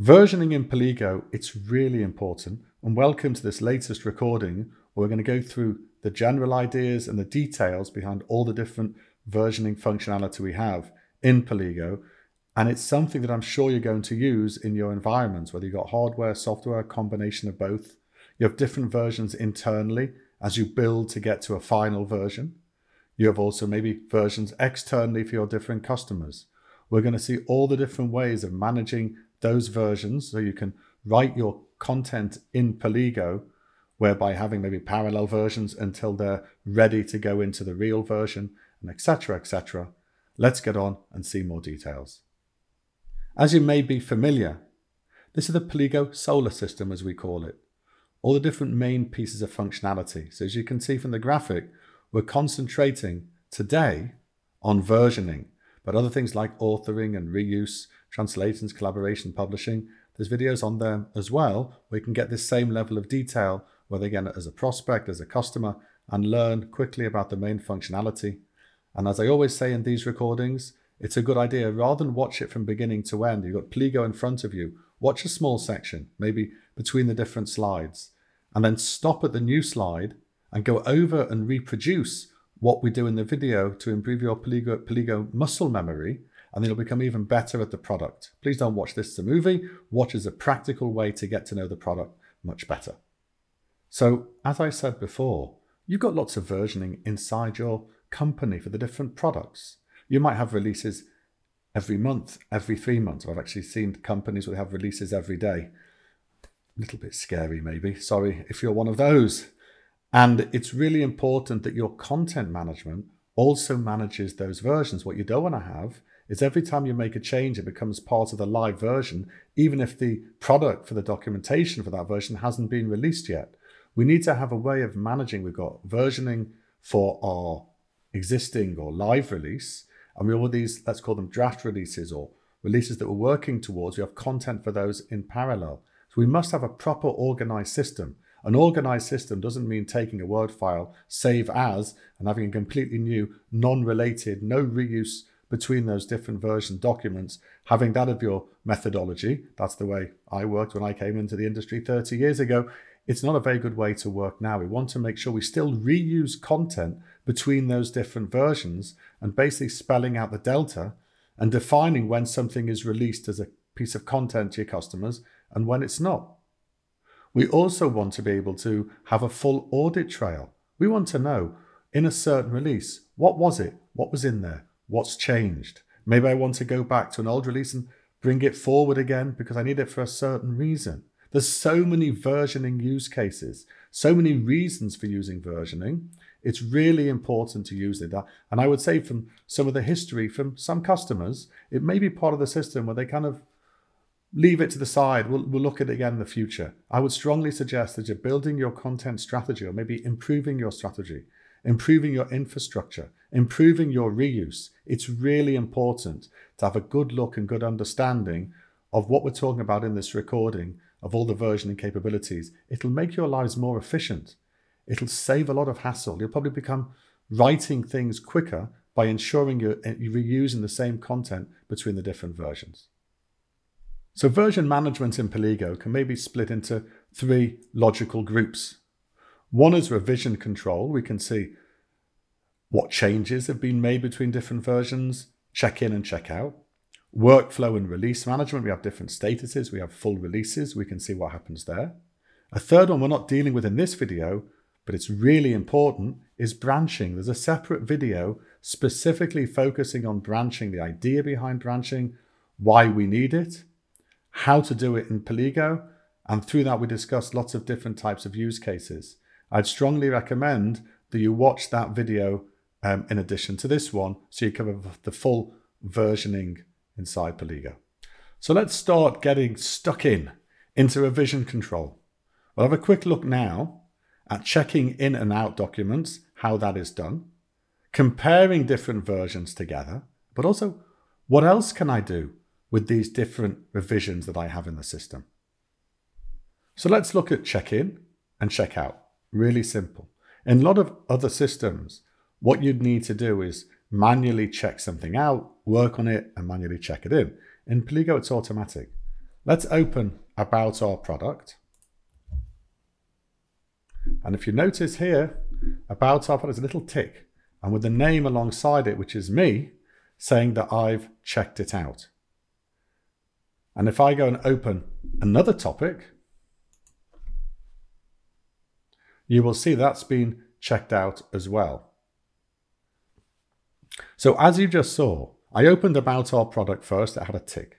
Versioning in Paligo, it's really important. And welcome to this latest recording where we're going to go through the general ideas and the details behind all the different versioning functionality we have in Paligo. And it's something that I'm sure you're going to use in your environments, whether you've got hardware, software, combination of both. You have different versions internally as you build to get to a final version. You have also maybe versions externally for your different customers. We're going to see all the different ways of managing those versions so you can write your content in Paligo, whereby having maybe parallel versions until they're ready to go into the real version, and etc. etc. Let's get on and see more details. As you may be familiar, this is the Paligo solar system as we call it. All the different main pieces of functionality. So as you can see from the graphic, we're concentrating today on versioning, but other things like authoring and reuse, translations, collaboration, publishing, there's videos on there as well where you can get this same level of detail, whether again as a prospect, as a customer, and learn quickly about the main functionality. And as I always say in these recordings, it's a good idea rather than watch it from beginning to end. You've got Paligo in front of you. Watch a small section, maybe between the different slides, and then stop at the new slide and go over and reproduce what we do in the video to improve your Paligo muscle memory and you'll become even better at the product. Please don't watch this as a movie, watch as a practical way to get to know the product much better. So, as I said before, you've got lots of versioning inside your company for the different products. You might have releases every month, every three months. I've actually seen companies where they have releases every day. A little bit scary, maybe. Sorry if you're one of those. And it's really important that your content management also manages those versions. What you don't want to have is every time you make a change, it becomes part of the live version, even if the product for the documentation for that version hasn't been released yet. We need to have a way of managing. We've got versioning for our existing or live release, and we all these, let's call them draft releases or releases that we're working towards. We have content for those in parallel. So we must have a proper organized system. An organized system doesn't mean taking a Word file, save as, and having a completely new, non related, no reuse between those different version documents, having that of your methodology. That's the way I worked when I came into the industry 30 years ago. It's not a very good way to work now. We want to make sure we still reuse content between those different versions and basically spelling out the delta and defining when something is released as a piece of content to your customers and when it's not. We also want to be able to have a full audit trail. We want to know in a certain release what was it? What was in there? What's changed? Maybe I want to go back to an old release and bring it forward again because I need it for a certain reason. There's so many versioning use cases, so many reasons for using versioning. It's really important to use it. And I would say from some of the history from some customers, it may be part of the system where they kind of leave it to the side. We'll, we'll look at it again in the future. I would strongly suggest that you're building your content strategy or maybe improving your strategy improving your infrastructure, improving your reuse. It's really important to have a good look and good understanding of what we're talking about in this recording, of all the versioning capabilities. It'll make your lives more efficient. It'll save a lot of hassle. You'll probably become writing things quicker by ensuring you're, eh, you're reusing the same content between the different versions. So version management in Paligo can maybe split into three logical groups. One is revision control. We can see what changes have been made between different versions, check in and check out. Workflow and release management, we have different statuses. We have full releases. We can see what happens there. A third one we're not dealing with in this video, but it's really important, is branching. There's a separate video specifically focusing on branching, the idea behind branching, why we need it, how to do it in Paligo, and through that we discuss lots of different types of use cases. I'd strongly recommend that you watch that video um, in addition to this one so you cover the full versioning inside Paligo. So let's start getting stuck in into revision control. We'll have a quick look now at checking in and out documents, how that is done, comparing different versions together, but also what else can I do with these different revisions that I have in the system. So let's look at check in and check out. Really simple. In a lot of other systems, what you'd need to do is manually check something out, work on it, and manually check it in. In Paligo, it's automatic. let's open about our product. And if you notice here, about our product is a little tick and with the name alongside it, which is me, saying that I've checked it out. And if I go and open another topic, you will see that's been checked out as well. So as you just saw, I opened about our product first, it had a tick.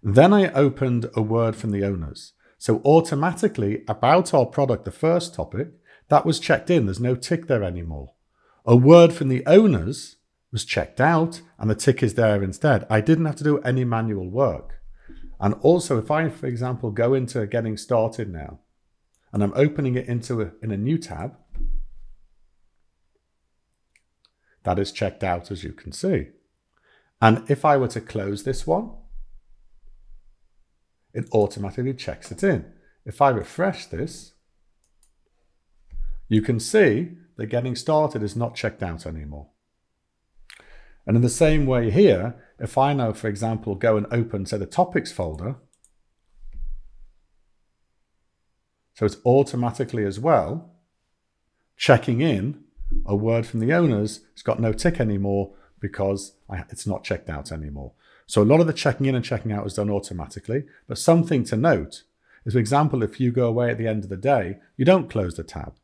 Then I opened a word from the owners. So automatically about our product, the first topic, that was checked in. There's no tick there anymore. A word from the owners was checked out and the tick is there instead. I didn't have to do any manual work. And also if I, for example, go into getting started now and I'm opening it into a, in a new tab, that is checked out as you can see. And if I were to close this one, it automatically checks it in. If I refresh this, you can see that getting started is not checked out anymore. And in the same way here, if I now, for example, go and open, say, the topics folder, so it's automatically as well checking in a word from the owners, it's got no tick anymore because it's not checked out anymore. So a lot of the checking in and checking out is done automatically. But something to note is, for example, if you go away at the end of the day, you don't close the tab.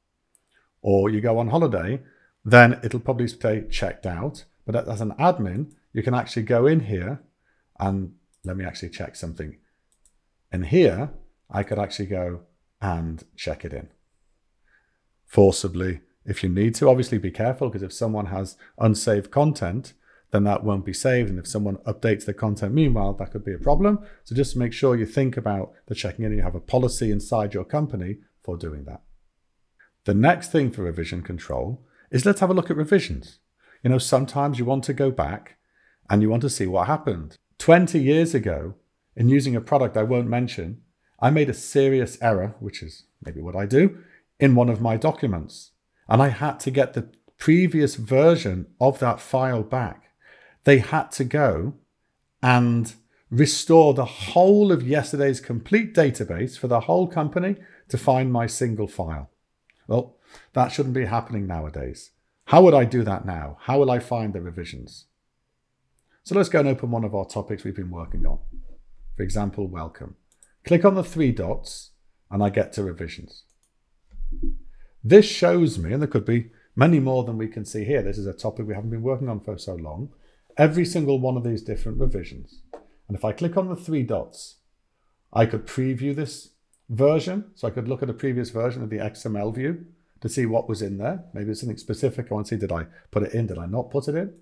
Or you go on holiday, then it'll probably stay checked out. But as an admin, you can actually go in here and let me actually check something. And here, I could actually go and check it in forcibly if you need to. Obviously, be careful because if someone has unsaved content, then that won't be saved. And if someone updates the content meanwhile, that could be a problem. So just make sure you think about the checking in and you have a policy inside your company for doing that. The next thing for revision control is let's have a look at revisions. You know, sometimes you want to go back and you want to see what happened. 20 years ago, in using a product I won't mention, I made a serious error, which is maybe what I do, in one of my documents. And I had to get the previous version of that file back. They had to go and restore the whole of yesterday's complete database for the whole company to find my single file. Well, that shouldn't be happening nowadays. How would I do that now? How will I find the revisions? So let's go and open one of our topics we've been working on. For example, welcome. Click on the three dots and I get to revisions. This shows me, and there could be many more than we can see here. This is a topic we haven't been working on for so long. Every single one of these different revisions. And if I click on the three dots, I could preview this version. So I could look at a previous version of the XML view to see what was in there. Maybe it's something specific I want to see. Did I put it in? Did I not put it in?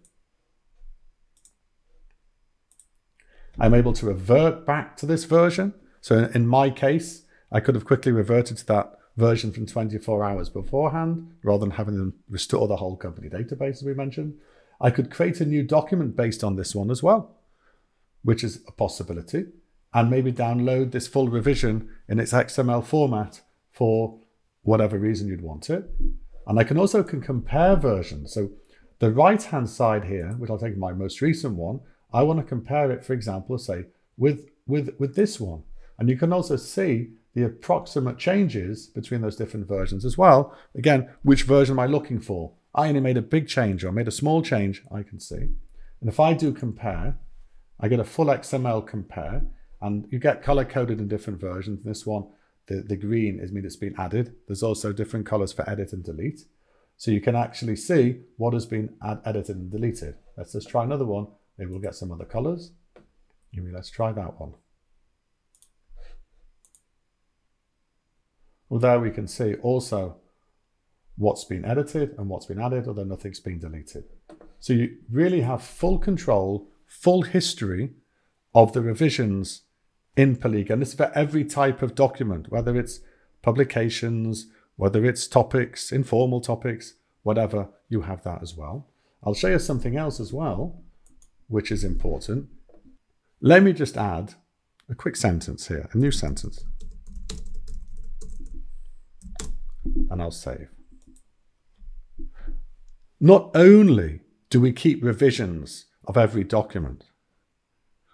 I'm able to revert back to this version. So in my case, I could have quickly reverted to that version from 24 hours beforehand, rather than having them restore the whole company database, as we mentioned. I could create a new document based on this one as well, which is a possibility, and maybe download this full revision in its XML format for whatever reason you'd want it. And I can also can compare versions. So the right-hand side here, which I'll take my most recent one, I want to compare it, for example, say with, with, with this one. And you can also see the approximate changes between those different versions as well. Again, which version am I looking for? I only made a big change or made a small change, I can see. And if I do compare, I get a full XML compare, and you get color coded in different versions. This one the, the green is mean it's been added. There's also different colors for edit and delete. So you can actually see what has been add, edited and deleted. Let's just try another one. Maybe we'll get some other colors. Maybe let's try that one. There we can see also what's been edited and what's been added, although nothing's been deleted. So you really have full control, full history of the revisions in Paligo. And this is for every type of document, whether it's publications, whether it's topics, informal topics, whatever, you have that as well. I'll show you something else as well, which is important. Let me just add a quick sentence here, a new sentence. And I'll save. Not only do we keep revisions of every document,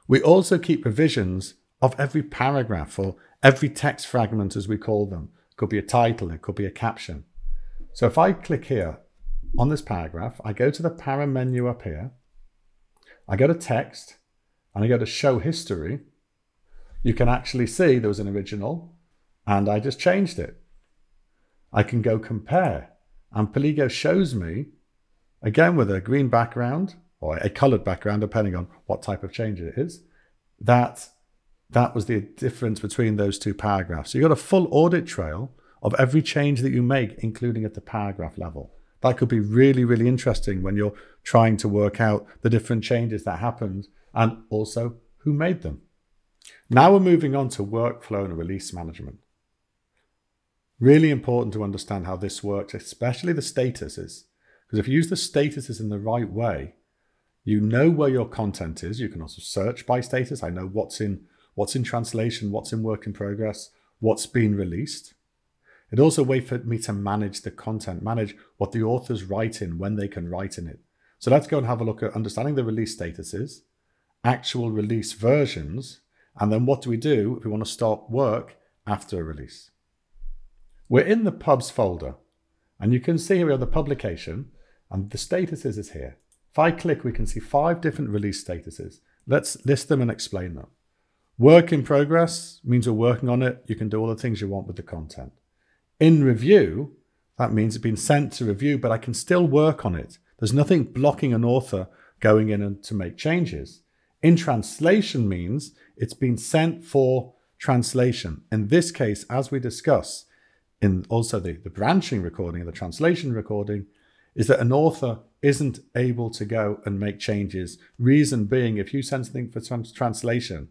we also keep revisions of every paragraph or every text fragment, as we call them. It could be a title, it could be a caption. So if I click here on this paragraph, I go to the para menu up here, I go to text, and I go to show history, you can actually see there was an original and I just changed it. I can go compare and Paligo shows me, again with a green background or a colored background, depending on what type of change it is, that that was the difference between those two paragraphs. So you've got a full audit trail of every change that you make, including at the paragraph level. That could be really, really interesting when you're trying to work out the different changes that happened and also who made them. Now we're moving on to workflow and release management. Really important to understand how this works, especially the statuses. Because if you use the statuses in the right way, you know where your content is. You can also search by status. I know what's in what's in translation, what's in work in progress, what's been released. It also way for me to manage the content, manage what the authors write in, when they can write in it. So let's go and have a look at understanding the release statuses, actual release versions, and then what do we do if we want to start work after a release? We're in the pubs folder, and you can see here we have the publication, and the statuses is here. If I click, we can see five different release statuses. Let's list them and explain them. Work in progress means we're working on it. You can do all the things you want with the content. In review, that means it's been sent to review, but I can still work on it. There's nothing blocking an author going in and to make changes. In translation means it's been sent for translation. In this case, as we discuss in also the, the branching recording the translation recording, is that an author isn't able to go and make changes. Reason being, if you send something for trans- translation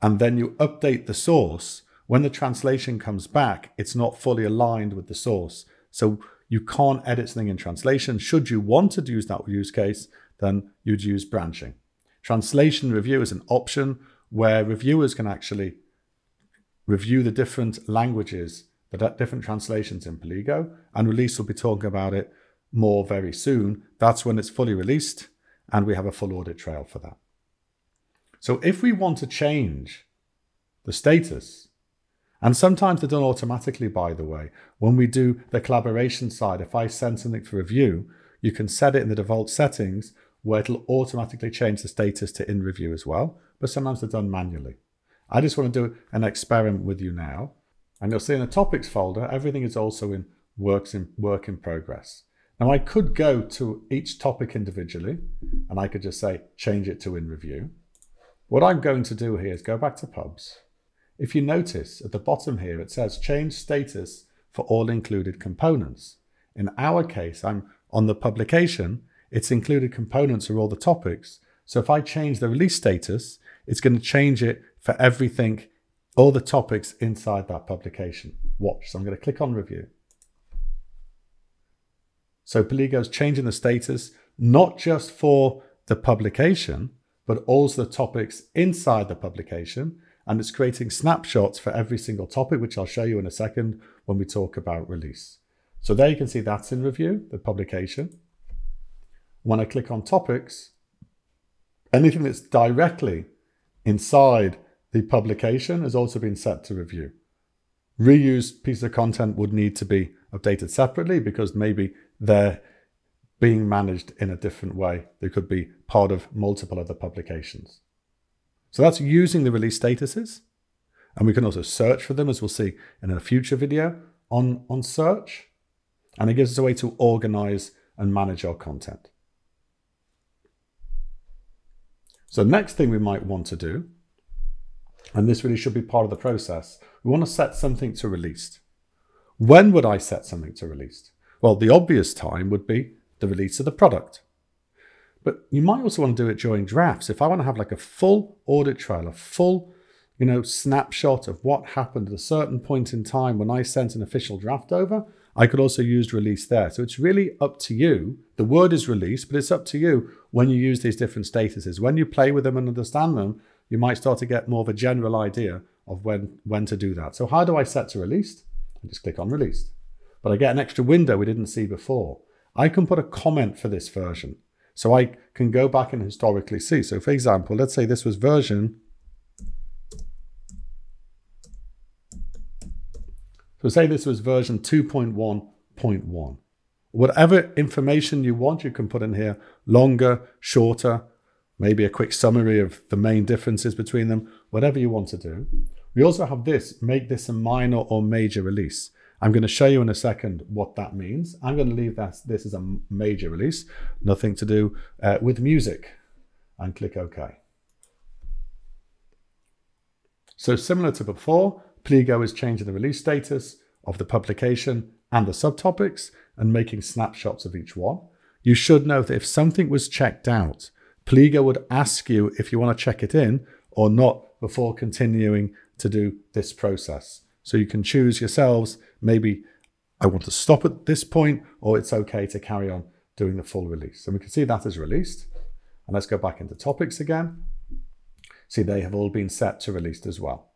and then you update the source, when the translation comes back, it's not fully aligned with the source. So you can't edit something in translation. Should you want to use that use case, then you'd use branching. Translation review is an option where reviewers can actually review the different languages, the different translations in Paligo, and release will be talking about it more very soon. That's when it's fully released, and we have a full audit trail for that. So if we want to change the status, and sometimes they're done automatically, by the way. When we do the collaboration side, if I send something for review, you can set it in the default settings where it'll automatically change the status to in review as well, but sometimes they're done manually. I just want to do an experiment with you now. And you'll see in the topics folder, everything is also in works in work in progress. Now I could go to each topic individually and I could just say change it to in review. What I'm going to do here is go back to pubs. If you notice at the bottom here, it says change status for all included components. In our case, I'm on the publication its included components are all the topics. So if I change the release status, it's going to change it for everything, all the topics inside that publication. Watch. So I'm going to click on review. So Paligo's changing the status, not just for the publication, but also the topics inside the publication. And it's creating snapshots for every single topic, which I'll show you in a second when we talk about release. So there you can see that's in review, the publication. When I click on topics, anything that's directly inside the publication has also been set to review. Reused pieces of content would need to be updated separately because maybe they're being managed in a different way. They could be part of multiple other publications. So that's using the release statuses. And we can also search for them, as we'll see in a future video on, on search. And it gives us a way to organize and manage our content. So next thing we might want to do, and this really should be part of the process, we want to set something to released. When would I set something to released? Well, the obvious time would be the release of the product. But you might also want to do it during drafts. If I want to have like a full audit trail, a full, you know, snapshot of what happened at a certain point in time when I sent an official draft over, I could also use release there. So it's really up to you. The word is release, but it's up to you when you use these different statuses. When you play with them and understand them, you might start to get more of a general idea of when, when to do that. So how do I set to released? I just click on released. But I get an extra window we didn't see before. I can put a comment for this version. So I can go back and historically see. So for example, let's say this was version. So say this was version 2.1.1. Whatever information you want, you can put in here, longer, shorter, maybe a quick summary of the main differences between them, whatever you want to do. We also have this, make this a minor or major release. I'm going to show you in a second what that means. I'm going to leave that this as a major release, nothing to do uh, with music, and click OK. So similar to before, Paligo is changing the release status of the publication and the subtopics and making snapshots of each one. You should know that if something was checked out, Paligo would ask you if you want to check it in or not before continuing to do this process. So you can choose yourselves, maybe I want to stop at this point or it's okay to carry on doing the full release. And we can see that is released. And let's go back into topics again. See, they have all been set to released as well.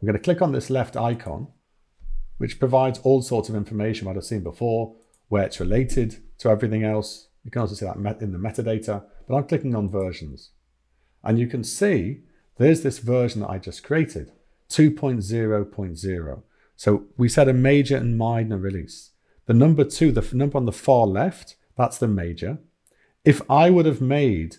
I'm going to click on this left icon, which provides all sorts of information I've seen before, where it's related to everything else. You can also see that in the metadata, but I'm clicking on versions. And you can see there's this version that I just created, 2.0.0. So we said a major and minor release. The number two, the number on the far left, that's the major. If I would have made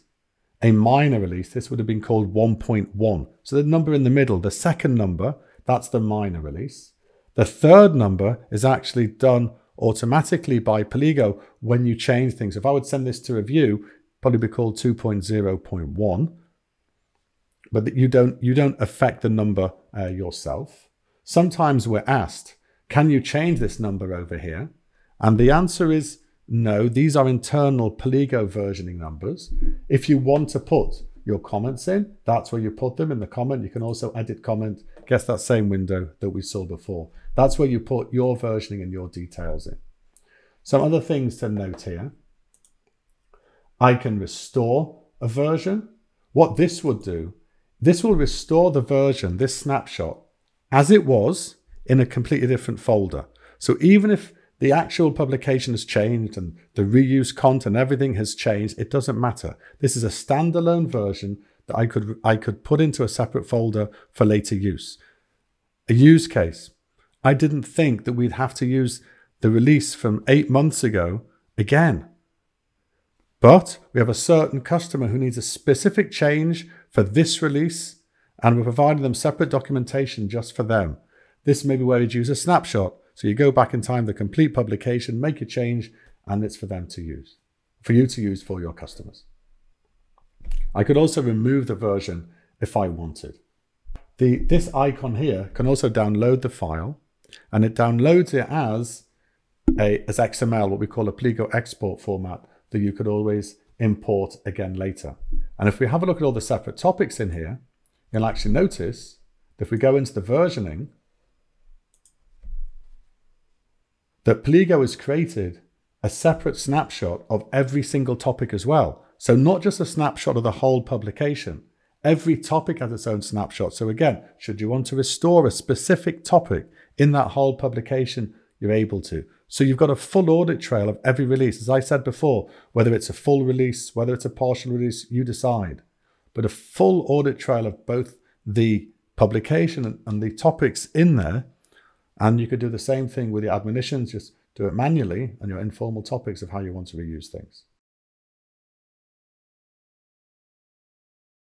a minor release, this would have been called 1.1. So the number in the middle, the second number, that's the minor release. The third number is actually done automatically by Paligo when you change things. If I would send this to review, probably be called 2.0.1. But you don't you don't affect the number uh, yourself. Sometimes we're asked, can you change this number over here? And the answer is no, these are internal Paligo versioning numbers. If you want to put your comments in, that's where you put them in the comment. You can also edit comment, guess that same window that we saw before. That's where you put your versioning and your details in. Some other things to note here. I can restore a version. What this would do, this will restore the version, this snapshot, as it was in a completely different folder. So even if the actual publication has changed and the reuse content, everything has changed. It doesn't matter. This is a standalone version that I could, I could put into a separate folder for later use. A use case. I didn't think that we'd have to use the release from eight months ago again. But we have a certain customer who needs a specific change for this release, and we're providing them separate documentation just for them. This may be where we'd use a snapshot so you go back in time, the complete publication, make a change, and it's for them to use, for you to use for your customers. I could also remove the version if I wanted. The, this icon here can also download the file, and it downloads it as, a, as XML, what we call a Paligo export format that you could always import again later. And if we have a look at all the separate topics in here, you'll actually notice that if we go into the versioning, that Paligo has created a separate snapshot of every single topic as well. So not just a snapshot of the whole publication. Every topic has its own snapshot. So again, should you want to restore a specific topic in that whole publication, you're able to. So you've got a full audit trail of every release. As I said before, whether it's a full release, whether it's a partial release, you decide. But a full audit trail of both the publication and the topics in there and you could do the same thing with your admonitions, just do it manually and your informal topics of how you want to reuse things.